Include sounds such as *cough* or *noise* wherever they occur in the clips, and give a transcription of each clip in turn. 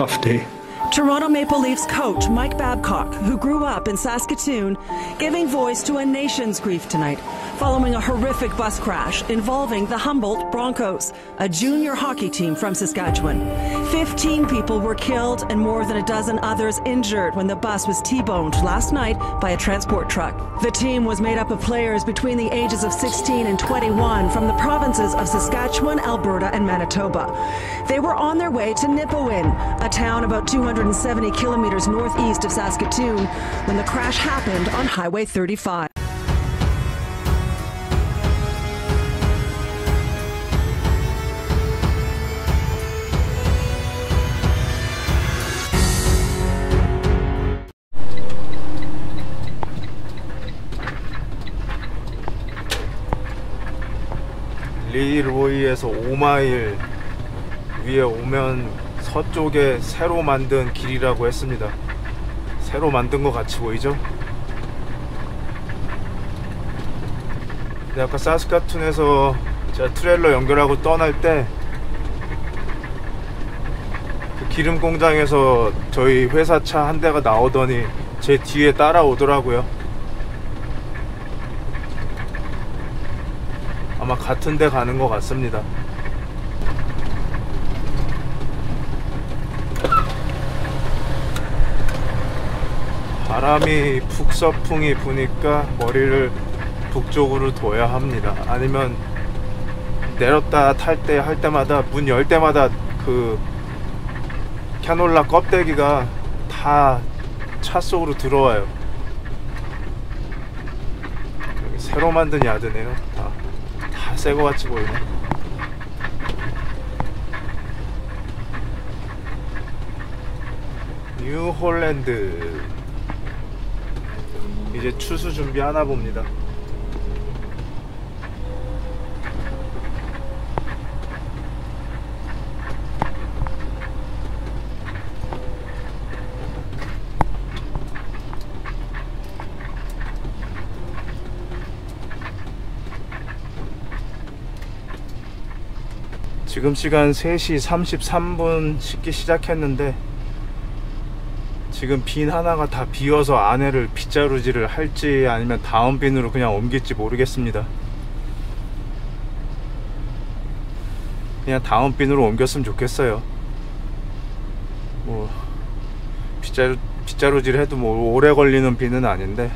tough day. Toronto Maple Leafs coach Mike Babcock, who grew up in Saskatoon, giving voice to a nation's grief tonight following a horrific bus crash involving the Humboldt Broncos, a junior hockey team from Saskatchewan. Fifteen people were killed and more than a dozen others injured when the bus was T-boned last night by a transport truck. The team was made up of players between the ages of 16 and 21 from the provinces of Saskatchewan, Alberta, and Manitoba. They were on their way to Nipawin, a town about 270 kilometers northeast of Saskatoon, when the crash happened on Highway 35. 리로이에서 5마일 위에 오면 서쪽에 새로 만든 길이라고 했습니다. 새로 만든 것 같이 보이죠? 아까 사스카툰에서 제가 트레일러 연결하고 떠날 때 그 기름 공장에서 저희 회사 차 한 대가 나오더니 제 뒤에 따라오더라고요. 아마 같은 데 가는 것 같습니다. 바람이 북서풍이 부니까 머리를 북쪽으로 둬야 합니다. 아니면 내렸다 탈 때 할 때마다 문 열 때마다 그 캐놀라 껍데기가 다 차 속으로 들어와요. 새로 만든 야드네요. 다. 다 새거 같이 보이네. 뉴홀랜드 이제 추수 준비하나 봅니다. 지금 시간 3시 33분 씻기 시작했는데 지금 빈 하나가 다 비어서 안에를 빗자루질을 할지 아니면 다음 빈으로 그냥 옮길지 모르겠습니다. 그냥 다음 빈으로 옮겼으면 좋겠어요. 뭐 빗자루 빗자루질 해도 뭐 오래 걸리는 빈은 아닌데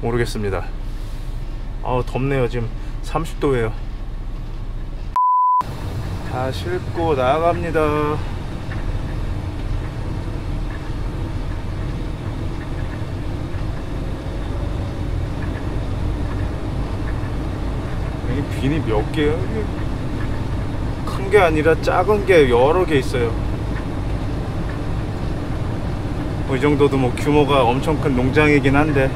모르겠습니다. 아우 덥네요 지금 30도예요 다 싣고 나갑니다. 이 빈이 몇 개요? 큰게 아니라 작은 게 여러 개 있어요. 뭐 이 정도도 뭐 규모가 엄청 큰 농장이긴 한데.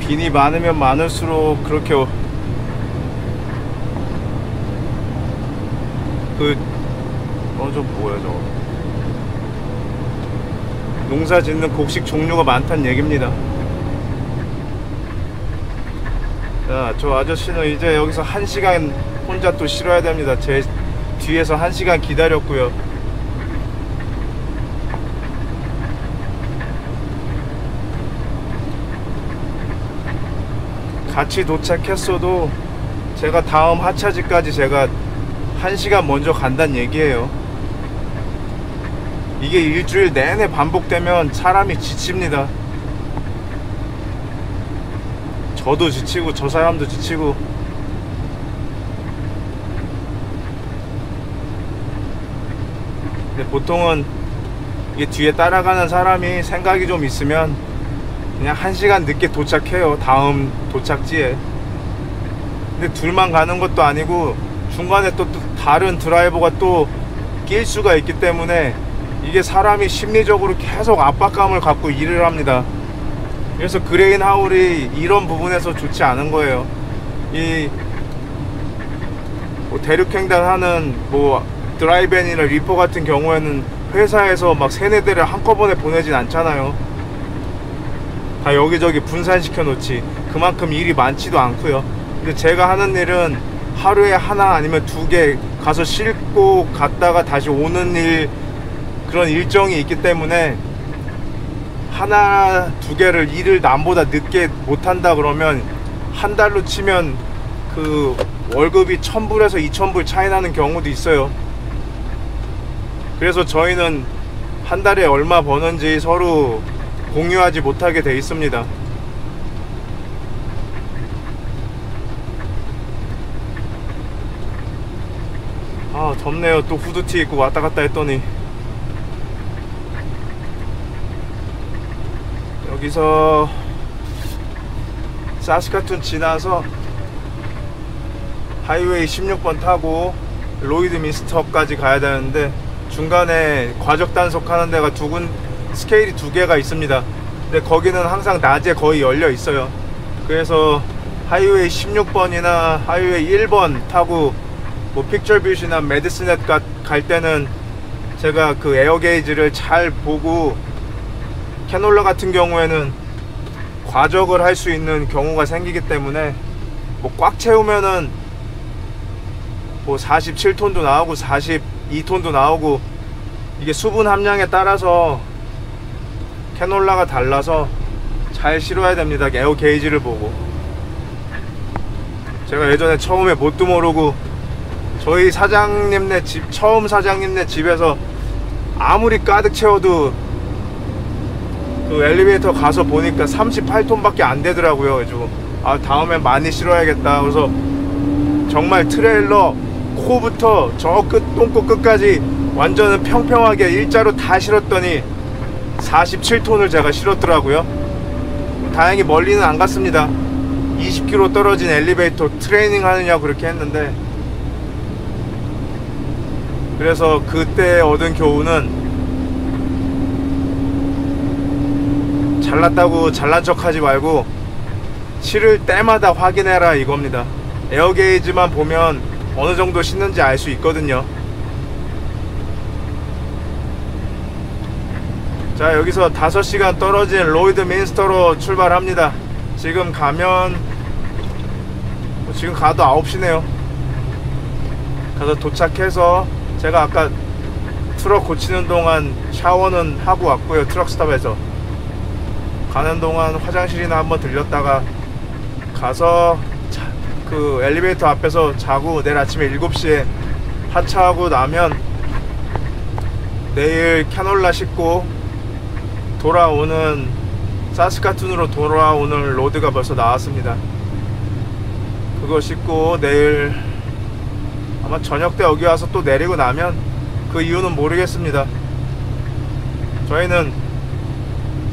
빈이 많으면 많을수록 그렇게 어- 그 어, 저 뭐야 저거. 농사 짓는 곡식 종류가 많다는 얘기입니다. 자, 저 아저씨는 이제 여기서 한 시간 혼자 또 실어야 됩니다. 제 뒤에서 한 시간 기다렸고요. 같이 도착했어도 제가 다음 하차지까지 제가 한 시간 먼저 간다는 얘기예요. 이게 일주일 내내 반복되면 사람이 지칩니다. 저도 지치고 저 사람도 지치고 근데 보통은 이게 뒤에 따라가는 사람이 생각이 좀 있으면 그냥 한 시간 늦게 도착해요. 다음 도착지에. 근데 둘만 가는 것도 아니고 중간에 또, 또 다른 드라이버가 또 낄 수가 있기 때문에 이게 사람이 심리적으로 계속 압박감을 갖고 일을 합니다. 그래서 grain haul이 이런 부분에서 좋지 않은 거예요. 이 뭐 대륙횡단하는 뭐 dry van이나 reefer 같은 경우에는 회사에서 막 세네 대를 한꺼번에 보내진 않잖아요. 다 여기저기 분산시켜 놓지 그만큼 일이 많지도 않고요 근데 제가 하는 일은 하루에 하나 아니면 두 개 가서 싣고 갔다가 다시 오는 일 그런 일정이 있기 때문에 하나 두 개를 일을 남보다 늦게 못한다 그러면 한 달로 치면 그 월급이 1000불에서 2000불 차이 나는 경우도 있어요. 그래서 저희는 한 달에 얼마 버는지 서로 공유하지 못하게 돼 있습니다. 아 덥네요. 또 후드티 입고 왔다 갔다 했더니 여기서 사스카툰 지나서 하이웨이 16번 타고 로이드 미스터까지 가야 되는데 중간에 과적 단속하는 데가 두 군 스케일이 두 개가 있습니다. 근데 거기는 항상 낮에 거의 열려 있어요. 그래서 하이웨이 16번이나 하이웨이 1번 타고 뭐 픽처뷰시나 Medicine Hat 갈 때는 제가 그 에어 게이지를 잘 보고 캐놀라 같은 경우에는 과적을 할 수 있는 경우가 생기기 때문에 뭐 꽉 채우면은 뭐 47톤도 나오고 42톤도 나오고 이게 수분 함량에 따라서 캐놀라가 달라서 잘 실어야 됩니다. 에어 게이지를 보고. 제가 예전에 처음에 뭣도 모르고 저희 사장님네 집 처음 사장님네 집에서 아무리 가득 채워도 그 엘리베이터 가서 보니까 38톤밖에 안 되더라고요. 그래서 아 다음엔 많이 실어야겠다. 그래서 정말 트레일러 코부터 저 끝 똥꼬 끝까지 완전 평평하게 일자로 다 실었더니 47톤을 제가 실었더라고요. 다행히 멀리는 안 갔습니다. 20km 떨어진 엘리베이터 트레이닝 하느냐고 그렇게 했는데 그래서 그때 얻은 교훈은 잘났다고 잘난 척 하지 말고 실을 때마다 확인해라 이겁니다. 에어게이지만 보면 어느 정도 싣는지 알 수 있거든요. 자 여기서 5시간 떨어진 로이드 민스터로 출발합니다. 지금 가면 지금 가도 9시네요. 가서 도착해서 제가 아까 트럭 고치는 동안 샤워는 하고 왔고요 truck stop에서 가는 동안 화장실이나 한번 들렸다가 가서 자, 그 엘리베이터 앞에서 자고 내일 아침에 7시에 하차하고 나면 내일 캐놀라 싣고 돌아오는 사스카툰으로 돌아오는 로드가 벌써 나왔습니다. 그거 싣고 내일 아마 저녁 때 여기 와서 또 내리고 나면 그 이유는 모르겠습니다. 저희는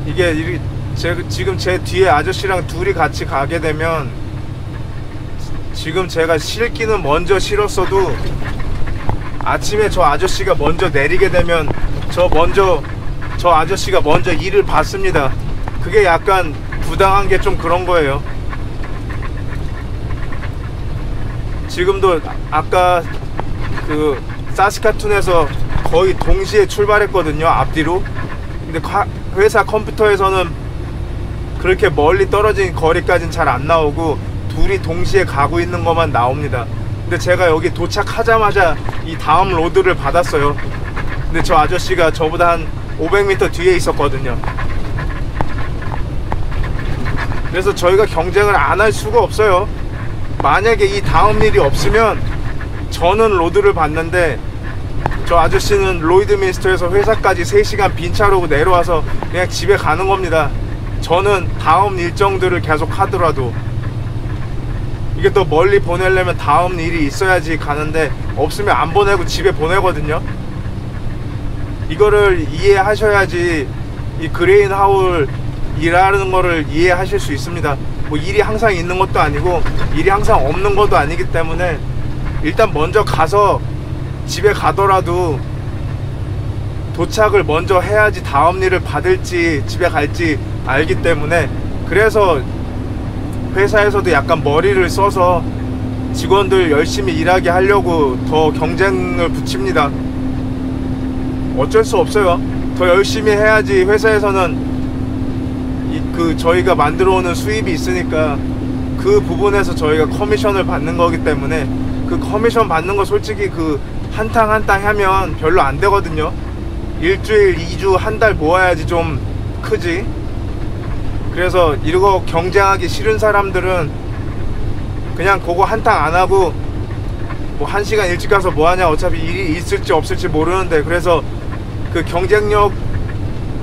이게 제, 지금 제 뒤에 아저씨랑 둘이 같이 가게 되면 지금 제가 실기는 먼저 실었어도 아침에 저 아저씨가 먼저 내리게 되면 저 먼저 저 아저씨가 먼저 일을 받습니다. 그게 약간 부당한 게 좀 그런 거예요. 지금도 아까 그 사스카툰에서 거의 동시에 출발했거든요 앞뒤로. 근데 회사 컴퓨터에서는 그렇게 멀리 떨어진 거리까지는 잘 안 나오고 둘이 동시에 가고 있는 것만 나옵니다. 근데 제가 여기 도착하자마자 이 다음 로드를 받았어요. 근데 저 아저씨가 저보다 한 500m 뒤에 있었거든요. 그래서 저희가 경쟁을 안 할 수가 없어요. 만약에 이 다음 일이 없으면 저는 load를 받는데 저 아저씨는 로이드 민스터에서 회사까지 3시간 빈 차로 내려와서 그냥 집에 가는 겁니다 저는 다음 일정들을 계속 하더라도 이게 또 멀리 보내려면 다음 일이 있어야지 가는데 없으면 안 보내고 집에 보내거든요. 이거를 이해하셔야지 이 grain haul 일하는 거를 이해하실 수 있습니다. 뭐 일이 항상 있는 것도 아니고 일이 항상 없는 것도 아니기 때문에 일단 먼저 가서 집에 가더라도 도착을 먼저 해야지 다음 일을 받을지 집에 갈지 알기 때문에 그래서 회사에서도 약간 머리를 써서 직원들 열심히 일하게 하려고 더 경쟁을 붙입니다. 어쩔 수 없어요. 더 열심히 해야지 회사에서는 그 저희가 만들어 오는 수입이 있으니까 그 부분에서 저희가 커미션을 받는 거기 때문에 그 커미션 받는 거 솔직히 그 한탕 한탕 하면 별로 안 되거든요. 일주일, 2주, 한 달 모아야지 좀 크지. 그래서 이거 경쟁하기 싫은 사람들은 그냥 그거 한탕 안 하고 뭐 한 시간 일찍 가서 뭐 하냐 어차피 일이 있을지 없을지 모르는데 그래서 그 경쟁력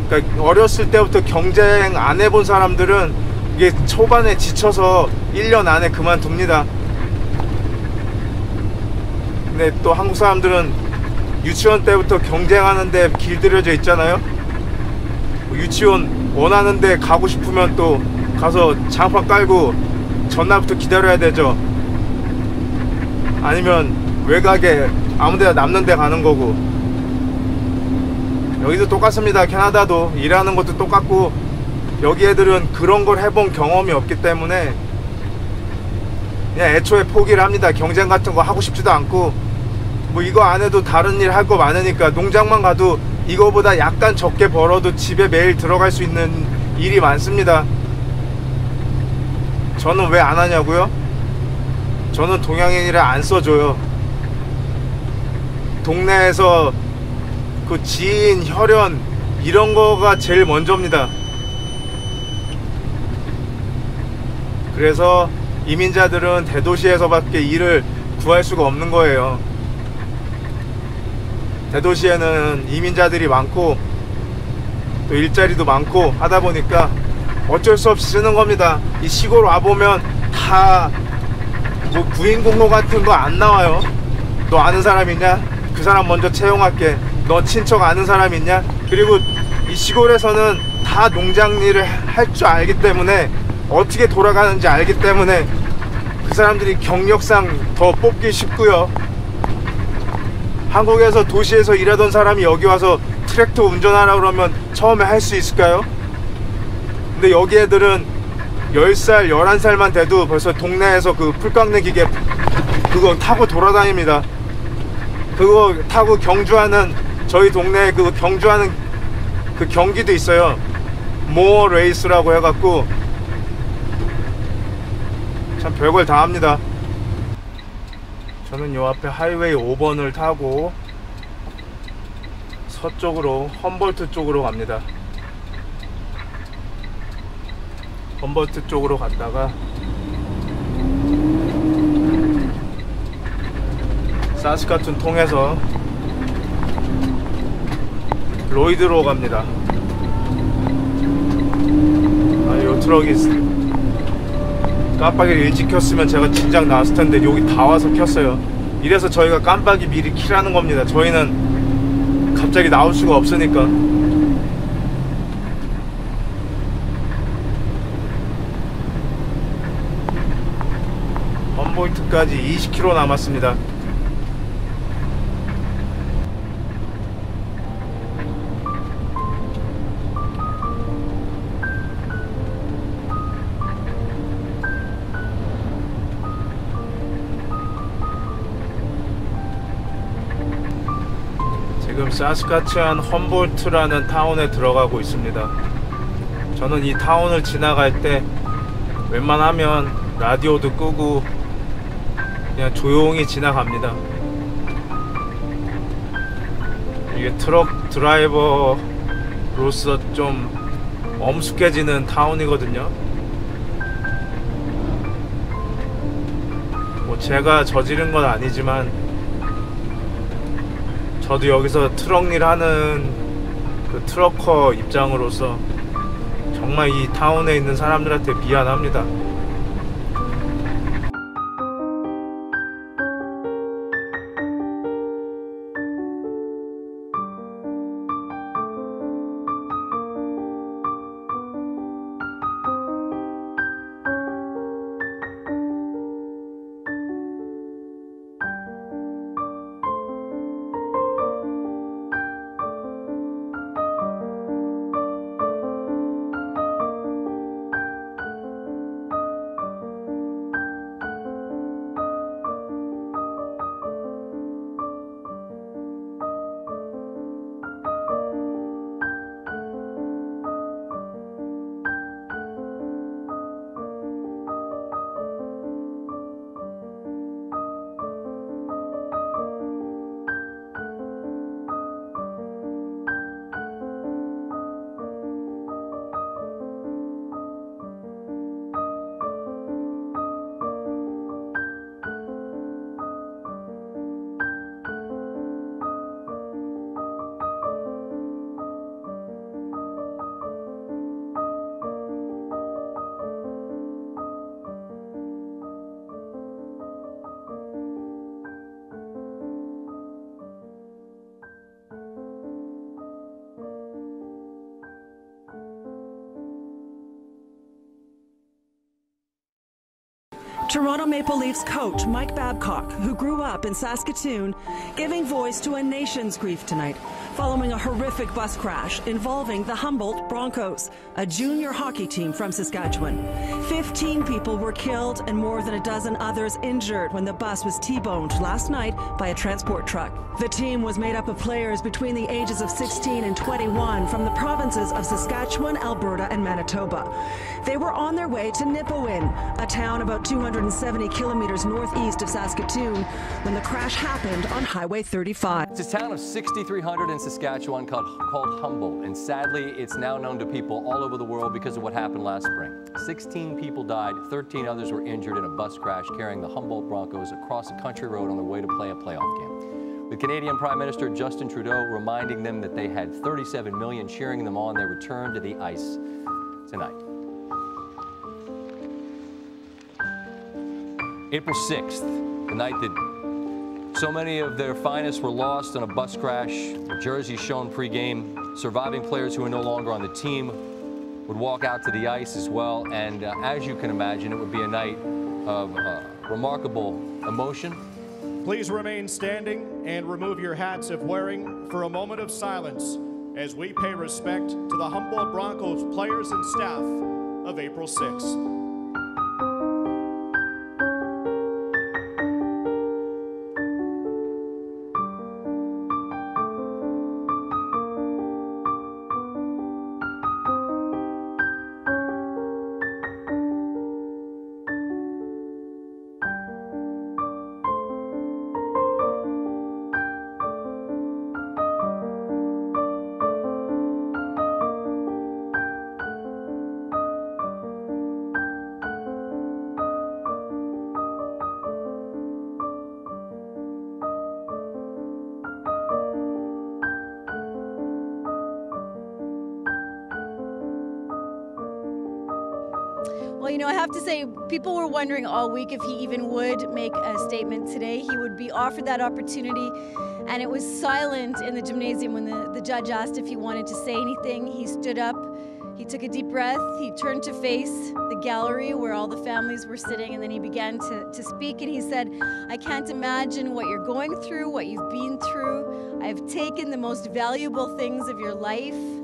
그러니까 어렸을 때부터 경쟁 안 해본 사람들은 이게 초반에 지쳐서 1년 안에 그만둡니다. 근데 또 한국 사람들은 유치원 때부터 경쟁하는데 길들여져 있잖아요. 뭐 유치원 원하는데 가고 싶으면 또 가서 장판 깔고 전날부터 기다려야 되죠. 아니면 외곽에 아무데나 남는 데 가는 거고. 여기도 똑같습니다. 캐나다도 일하는 것도 똑같고 여기 애들은 그런 걸 해본 경험이 없기 때문에 그냥 애초에 포기를 합니다. 경쟁 같은 거 하고 싶지도 않고 뭐 이거 안 해도 다른 일 할 거 많으니까 농장만 가도 이거보다 약간 적게 벌어도 집에 매일 들어갈 수 있는 일이 많습니다 저는 왜 안 하냐고요? 저는 동양인이라 안 써줘요. 동네에서 그 지인, 혈연 이런 거가 제일 먼저입니다. 그래서 이민자들은 대도시에서밖에 일을 구할 수가 없는 거예요. 대도시에는 이민자들이 많고 또 일자리도 많고 하다 보니까 어쩔 수 없이 쓰는 겁니다. 이 시골 와보면 다 뭐 구인 공로 같은 거 안 나와요. 너 아는 사람 있냐? 그 사람 먼저 채용할게. 너 친척 아는 사람 있냐? 그리고 이 시골에서는 다 농장 일을 할 줄 알기 때문에 어떻게 돌아가는지 알기 때문에 그 사람들이 경력상 더 뽑기 쉽고요. 한국에서 도시에서 일하던 사람이 여기 와서 트랙터 운전하라 그러면 처음에 할 수 있을까요? 근데 여기 애들은 10살, 11살만 돼도 벌써 동네에서 그 풀 깎는 기계 그거 타고 돌아다닙니다. 그거 타고 경주하는 저희 동네에 그 경주하는 그 경기도 있어요. mower race라고 해갖고 참 별걸 다 합니다. 저는 요 앞에 하이웨이 5번을 타고 서쪽으로 험볼트 쪽으로 갑니다. 험볼트 쪽으로 갔다가 사스카툰 통해서 로이드로 갑니다. 아, 요 트럭이 깜빡이를 일찍 켰으면 제가 진작 나왔을 텐데 여기 다 와서 켰어요. 이래서 저희가 깜빡이 미리 키라는 겁니다. 저희는 갑자기 나올 수가 없으니까. 포인트까지 20km 남았습니다. 지금 사스카치안 험볼트라는 타운에 들어가고 있습니다. 저는 이 타운을 지나갈 때 웬만하면 라디오도 끄고 그냥 조용히 지나갑니다. 이게 트럭 드라이버로서 좀 엄숙해지는 타운이거든요. 뭐 제가 저지른 건 아니지만 저도 여기서 트럭 일 하는 그 트럭커 입장으로서 정말 이 타운에 있는 사람들한테 미안합니다. Toronto Maple Leafs coach Mike Babcock, who grew up in Saskatoon, giving voice to a nation's grief tonight following a horrific bus crash involving the Humboldt Broncos, a junior hockey team from Saskatchewan. Fifteen people were killed and more than a dozen others injured when the bus was T-boned last night by a transport truck. The team was made up of players between the ages of 16 and 21 from the provinces of Saskatchewan, Alberta, and Manitoba. They were on their way to Nipawin, a town about 270 kilometers northeast of Saskatoon, when the crash happened on Highway 35. It's a town of 6,300 in Saskatchewan called, called Humboldt, and sadly, it's now known to people all over the world because of what happened last spring. 16 people died, 13 others were injured in a bus crash carrying the Humboldt Broncos across a country road on their way to play a playoff game. With Canadian Prime Minister Justin Trudeau reminding them that they had 37 million cheering them on their return to the ice tonight. April 6th, the night that so many of their finest were lost in a bus crash, jerseys shown pregame, surviving players who are no longer on the team would walk out to the ice as well. And uh, as you can imagine, it would be a night of uh, remarkable emotion. Please remain standing and remove your hats if wearing for a moment of silence as we pay respect to the Humboldt Broncos players and staff of April 6th. Well, you know, I have to say, people were wondering all week if he even would make a statement today. He would be offered that opportunity, and it was silent in the gymnasium when the, the judge asked if he wanted to say anything. He stood up, he took a deep breath, he turned to face the gallery where all the families were sitting, and then he began to, to speak. And he said, I can't imagine what you're going through, what you've been through. I've taken the most valuable things of your life.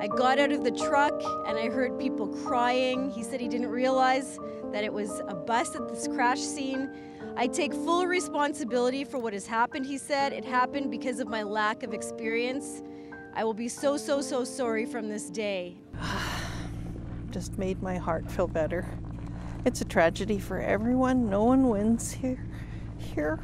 I got out of the truck and I heard people crying. He said he didn't realize that it was a bus at this crash scene. I take full responsibility for what has happened, he said. It happened because of my lack of experience. I will be so, so, so sorry from this day. *sighs* Just made my heart feel better. It's a tragedy for everyone. No one wins here. Here,